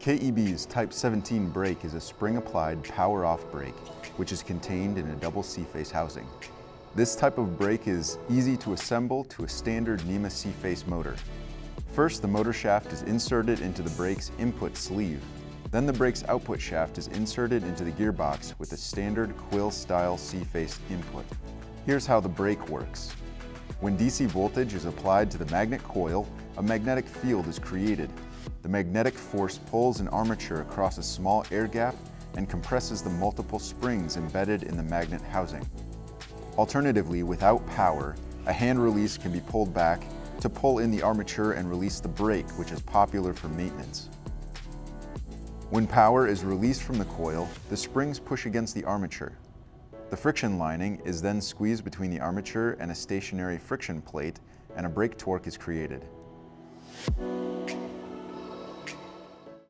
KEB's Type 17 brake is a spring-applied power-off brake, which is contained in a double C-face housing. This type of brake is easy to assemble to a standard NEMA C-face motor. First, the motor shaft is inserted into the brake's input sleeve. Then the brake's output shaft is inserted into the gearbox with a standard quill-style C-face input. Here's how the brake works. When DC voltage is applied to the magnet coil, a magnetic field is created. The magnetic force pulls an armature across a small air gap and compresses the multiple springs embedded in the magnet housing. Alternatively, without power, a hand release can be pulled back to pull in the armature and release the brake, which is popular for maintenance. When power is released from the coil, the springs push against the armature. The friction lining is then squeezed between the armature and a stationary friction plate and a brake torque is created.